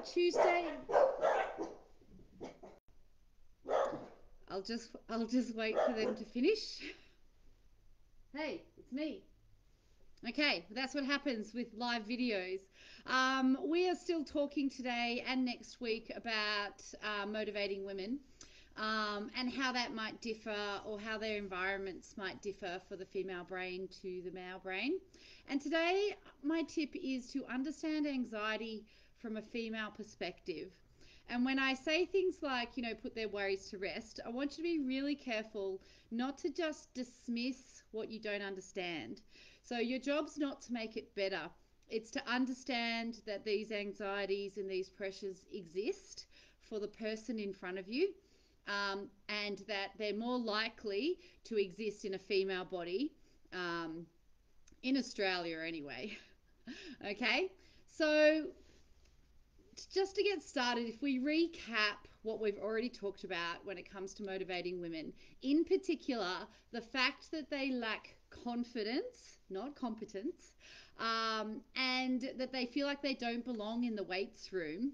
Tuesday. I'll just I'll just wait for them to finish. Hey, it's me. Okay, that's what happens with live videos. Um, we are still talking today and next week about uh, motivating women um, and how that might differ or how their environments might differ for the female brain to the male brain. And today, my tip is to understand anxiety from a female perspective. And when I say things like, you know, put their worries to rest, I want you to be really careful not to just dismiss what you don't understand. So your job's not to make it better. It's to understand that these anxieties and these pressures exist for the person in front of you, um, and that they're more likely to exist in a female body, um, in Australia anyway. okay, so just to get started, if we recap what we've already talked about when it comes to motivating women, in particular, the fact that they lack confidence not competence, um, and that they feel like they don't belong in the weights room,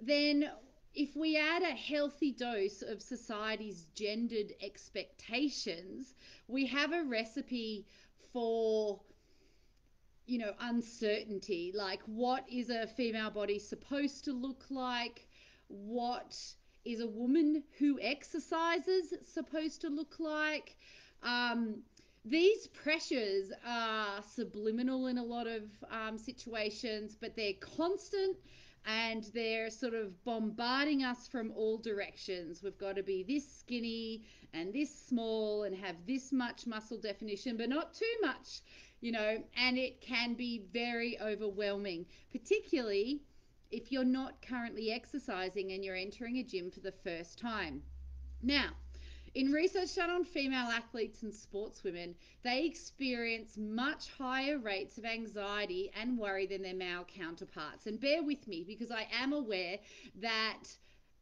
then if we add a healthy dose of society's gendered expectations, we have a recipe for you know uncertainty like what is a female body supposed to look like? What is a woman who exercises supposed to look like? Um, these pressures are subliminal in a lot of um, situations, but they're constant and they're sort of bombarding us from all directions. We've got to be this skinny and this small and have this much muscle definition, but not too much, you know, and it can be very overwhelming, particularly if you're not currently exercising and you're entering a gym for the first time. Now, in research done on female athletes and sportswomen, they experience much higher rates of anxiety and worry than their male counterparts. And bear with me because I am aware that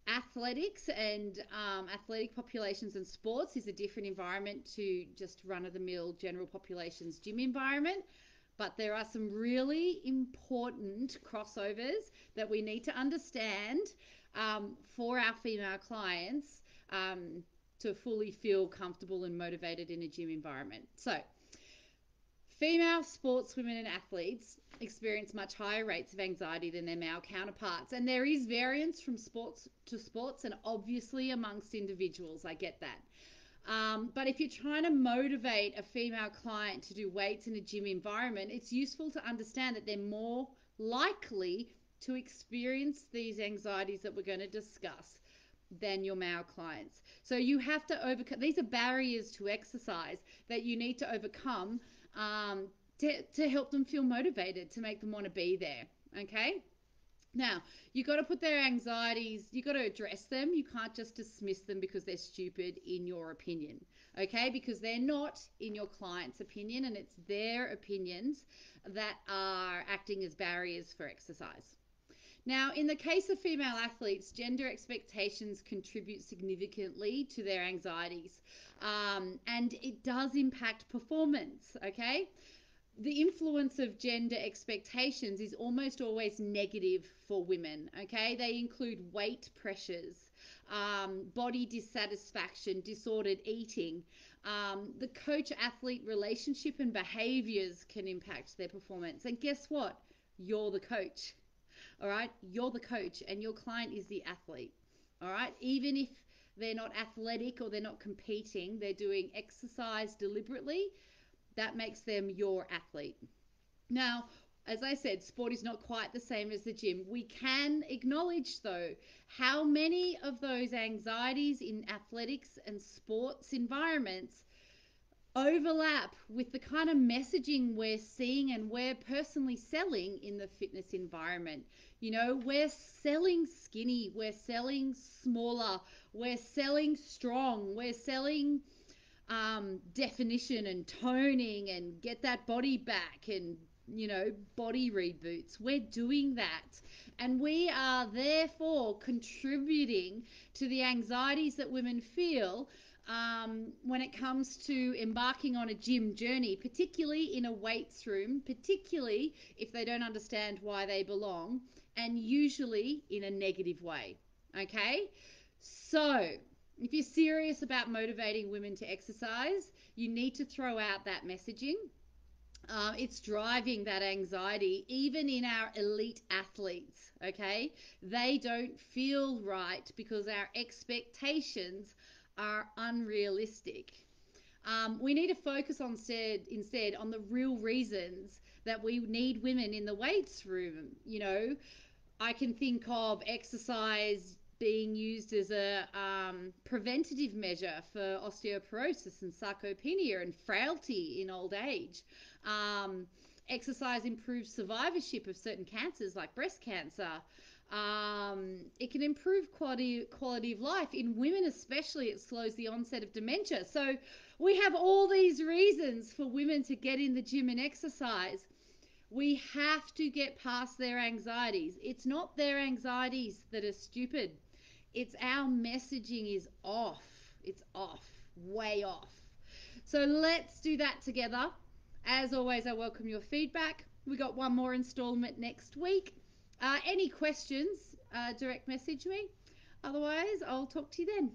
athletics and um, athletic populations and sports is a different environment to just run of the mill general populations gym environment. But there are some really important crossovers that we need to understand um, for our female clients. Um, to fully feel comfortable and motivated in a gym environment. So, female sportswomen and athletes experience much higher rates of anxiety than their male counterparts. And there is variance from sports to sports and obviously amongst individuals. I get that. Um, but if you're trying to motivate a female client to do weights in a gym environment, it's useful to understand that they're more likely to experience these anxieties that we're going to discuss than your male clients. So you have to overcome these are barriers to exercise that you need to overcome um, to, to help them feel motivated, to make them want to be there. Okay? Now, you got to put their anxieties, you got to address them. You can't just dismiss them because they're stupid in your opinion. Okay? Because they're not in your client's opinion and it's their opinions that are acting as barriers for exercise. Now, in the case of female athletes, gender expectations contribute significantly to their anxieties, um, and it does impact performance, okay? The influence of gender expectations is almost always negative for women, okay? They include weight pressures, um, body dissatisfaction, disordered eating. Um, the coach athlete relationship and behaviors can impact their performance. And guess what? You're the coach all right. You're the coach and your client is the athlete. All right. Even if they're not athletic or they're not competing, they're doing exercise deliberately. That makes them your athlete. Now, as I said, sport is not quite the same as the gym. We can acknowledge, though, how many of those anxieties in athletics and sports environments overlap with the kind of messaging we're seeing and we're personally selling in the fitness environment. You know, we're selling skinny, we're selling smaller, we're selling strong, we're selling um, definition and toning and get that body back and you know, body reboots. We're doing that. And we are therefore contributing to the anxieties that women feel um, when it comes to embarking on a gym journey, particularly in a weights room, particularly if they don't understand why they belong, and usually in a negative way. Okay? So, if you're serious about motivating women to exercise, you need to throw out that messaging. Uh, it's driving that anxiety, even in our elite athletes. Okay, they don't feel right because our expectations are unrealistic. Um, we need to focus on said instead on the real reasons that we need women in the weights room. You know, I can think of exercise being used as a um, preventative measure for osteoporosis and sarcopenia and frailty in old age. Um, exercise improves survivorship of certain cancers like breast cancer. Um, it can improve quality quality of life in women, especially. It slows the onset of dementia. So we have all these reasons for women to get in the gym and exercise. We have to get past their anxieties. It's not their anxieties that are stupid. It's our messaging is off. It's off, way off. So let's do that together. As always, I welcome your feedback. We got one more installment next week. Uh, any questions, uh, direct message me. Otherwise, I'll talk to you then.